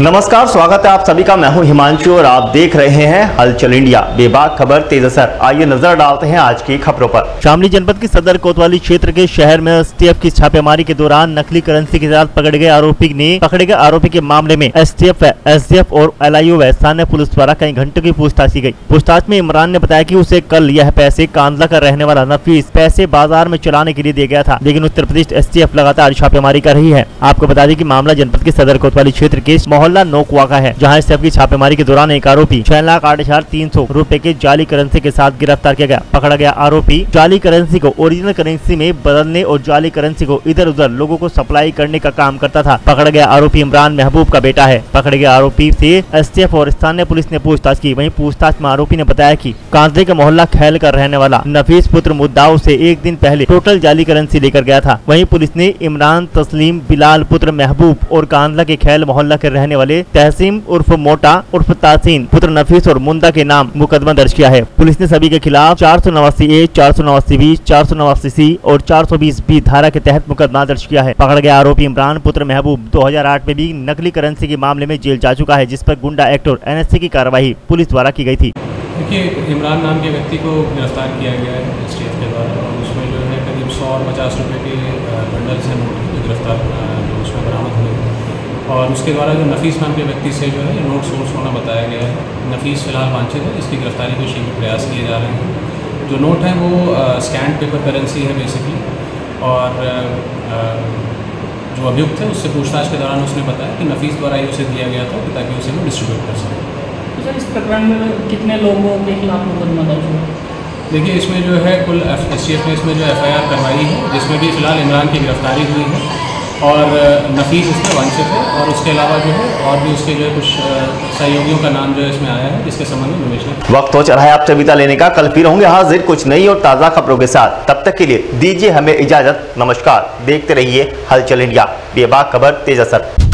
नमस्कार, स्वागत है आप सभी का। मैं हूँ हिमांशु और आप देख रहे हैं हलचल इंडिया। बेबाक खबर तेज असर। आइए नज़र डालते हैं आज की खबरों पर। शामली जनपद की सदर कोतवाली क्षेत्र के शहर में एसटीएफ की छापेमारी के दौरान नकली करेंसी के साथ पकड़े गए आरोपी ने पकड़े गए आरोपी के मामले में एसटीएफ, एसडीएफ और एलआईओ व स्थानीय पुलिस द्वारा कई घंटों की पूछताछ की गई। पूछताछ में इमरान ने बताया की उसे कल यह पैसे कांदला का रहने वाला नफीस पैसे बाज़ार में चलाने के लिए दिया गया था, लेकिन उत्तर प्रदेश एसटीएफ लगातार छापेमारी कर रही है। आपको बता दें की मामला जनपद के सदर कोतवाली क्षेत्र के मोहल्ला नोकवा का है, जहाँ एसटीएफ की छापेमारी के दौरान एक आरोपी छह लाख आठ हज़ार तीन सौ रूपए के जाली करेंसी के साथ गिरफ़्तार किया गया। पकड़ा गया आरोपी जाली करेंसी को ओरिजिनल करेंसी में बदलने और जाली करेंसी को इधर उधर लोगों को सप्लाई करने का काम करता था। पकड़ा गया आरोपी इमरान महबूब का बेटा है। पकड़े गए आरोपी से एसटीएफ और स्थानीय पुलिस ने पूछताछ की। वहीं पूछताछ में आरोपी ने बताया कि कांदे का मोहल्ला खेल कर रहने वाला नफीस पुत्र मुद्दाओं से एक दिन पहले टोटल जाली करेंसी लेकर गया था। वहीं पुलिस ने इमरान तस्लीम बिलाल पुत्र महबूब और कांदला के खेल मोहल्ला के रहने वाले तहसीम उर्फ़ मोटा उर्फ़ तासीन, पुत्र नफीस और मुंदा के नाम मुकदमा दर्ज किया है। पुलिस ने सभी के खिलाफ चार सौ नवासी ए, चार सौ नवासी बी, चार सौ नवासी सी और चार सौ बीस बी धारा के तहत मुकदमा दर्ज किया है। पकड़ गया आरोपी इमरान, पुत्र महबूब 2008 में भी नकली करेंसी के मामले में जेल जा चुका है, जिस पर गुंडा एक्ट और एनएससी की कार्रवाई पुलिस द्वारा की गई थी। इमरान नाम के व्यक्ति को गिरफ़्तार किया गया है एस के द्वारा और उसमें जो है करीब सौ और पचास रुपये के बंडल से नोट गिरफ़्तार उसमें बरामद हुए और उसके द्वारा जो नफीस नाम के व्यक्ति से जो है ये नोट सोर्स होना बताया गया है। नफीस फ़िलहाल वांछित है इसकी गिरफ्तारी को शीघ्र प्रयास किए जा रहे हैं। जो नोट है वो स्कैंड पेपर करेंसी है बेसिकली और आ, जो अभियुक्त है उससे पूछताछ के दौरान उसने बताया कि नफीस द्वारा ही उसे दिया गया था ताकि उसे वो डिस्ट्रीब्यूट कर सके। तो सर इस प्रकरण में कितने लोगों के खिलाफ मुकदमा दर्ज हुआ? देखिए इसमें जो है कुल एस एफ़ ने इसमें जो एफ़ आई आर करवाई है जिसमें भी फ़िलहाल इमरान की गिरफ्तारी हुई है। और नफीस इसमें वांछित है और उसके अलावा जो है और भी उसके जो है कुछ सहयोगियों का नाम जो है इसमें आया है इसके संबंध में निवेश वक्त हो चढ़ा है आपसे विदा लेने का। कल फिर होंगे हाजिर कुछ नई और ताज़ा खबरों के साथ। तब तक के लिए दीजिए हमें इजाज़त। नमस्कार। देखते रहिए हलचल इंडिया। बेबाक खबर, तेज असर।